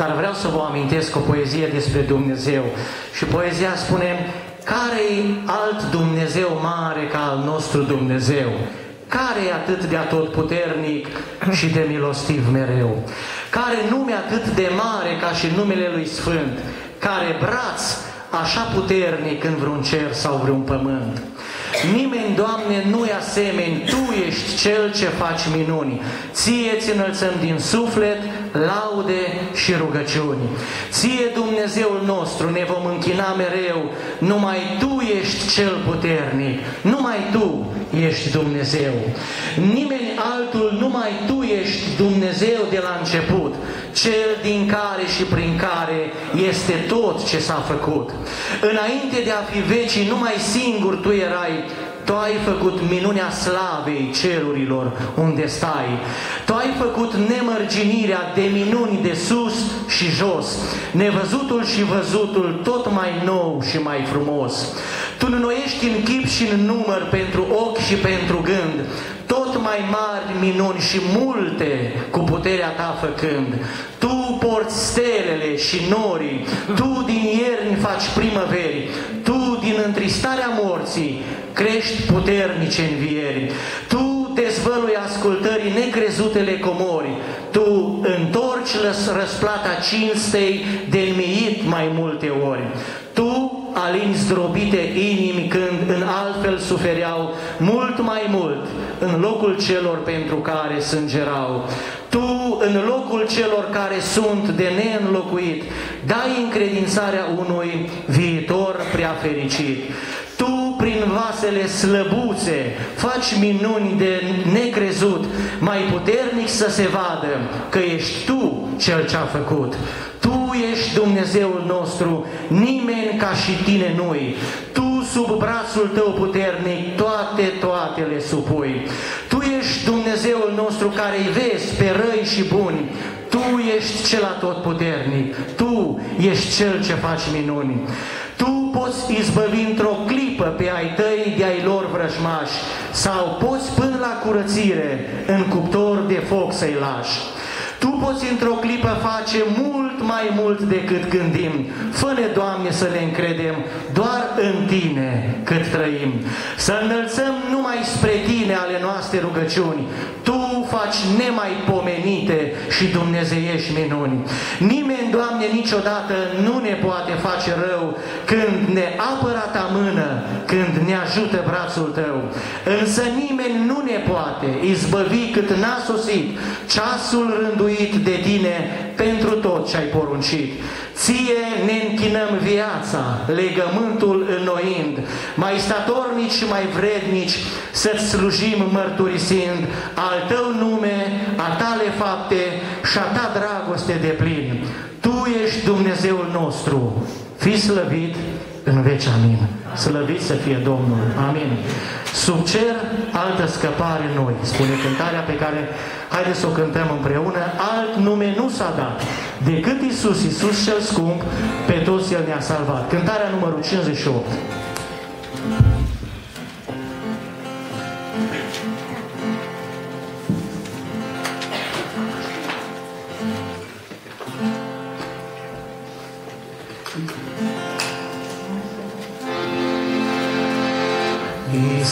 dar vreau să vă amintesc o poezie despre Dumnezeu. Și poezia spune, care e alt Dumnezeu mare ca al nostru Dumnezeu? Care e atât de atotputernic și de milostiv mereu? Care nume atât de mare ca și numele Lui Sfânt? Care braț așa puternic în vreun cer sau vreun pământ? Nimeni, Doamne, nu-i asemeni, Tu ești Cel ce faci minuni. Ție ți înălțăm din suflet, laude și rugăciuni. Ție, Dumnezeul nostru, ne vom închina mereu, numai Tu ești Cel puternic, numai Tu ești Dumnezeu. Nimeni altul, numai Tu ești Dumnezeu de la început, Cel din care și prin care este tot ce s-a făcut. Înainte de a fi vecii, numai singur Tu erai tu ai făcut minunea slavei cerurilor unde stai. Tu ai făcut nemărginirea de minuni de sus și jos, nevăzutul și văzutul tot mai nou și mai frumos. Tu înnoiești în chip și în număr pentru ochi și pentru gând, tot mai mari minuni și multe cu puterea ta făcând. Tu porți stelele și norii, tu din ierni faci primăveri, tu din întristarea morții crești puternice învieri. Tu dezvălui ascultării necrezutele comori. Tu întorci răsplata cinstei de miit mai multe ori. Tu alini zdrobite inimi când în altfel sufereau mult mai mult în locul celor pentru care sângerau. Tu, în locul celor care sunt de neînlocuit, dai încredințarea unui viitor prea fericit prin vasele slăbuțe, faci minuni de necrezut, mai puternic să se vadă că ești Tu Cel ce-a făcut. Tu ești Dumnezeul nostru, nimeni ca și Tine nu-i. Tu sub brațul Tău puternic toate, toate le supui. Tu ești Dumnezeul nostru care îi vezi pe răi și buni. Tu ești cel atotputernic. Tu ești cel ce faci minuni. Tu poți izbăvi într-o clipă pe ai tăi de ai lor vrăjmași sau poți până la curățire în cuptor de foc să-i lași. Tu poți într-o clipă face mult mai mult decât gândim. Fă-ne, Doamne, să ne încredem doar în Tine cât trăim. Să înălțăm numai spre Tine ale noastre rugăciuni. Tu faci nemaipomenite și dumnezeiești minuni. Nimeni, Doamne, niciodată nu ne poate face rău când ne apără ta mână, când ne ajută brațul Tău. Însă nimeni nu ne poate izbăvi cât n-a sosit ceasul rânduit de Tine pentru tot ce ai poruncit. Ție ne închinăm viața, legământul înnoind, mai statornici și mai vrednici să-ți slujim mărturisind al Tău nume, a Tale fapte și a Ta dragoste de plin. Tu ești Dumnezeul nostru, fi slăvit în veci, amin. Slăvit să fie Domnul, amin. Sub cer, altă scăpare noi, spune cântarea pe care haideți să o cântăm împreună, alt nume nu s-a dat decât Isus, Isus cel scump, pe toți El ne-a salvat. Cântarea numărul 58.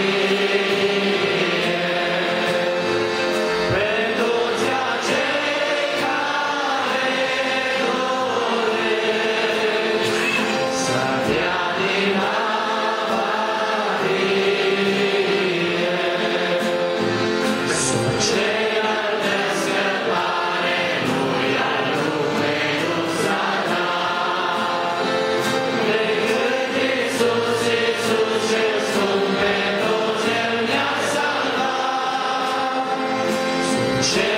Amen. Change.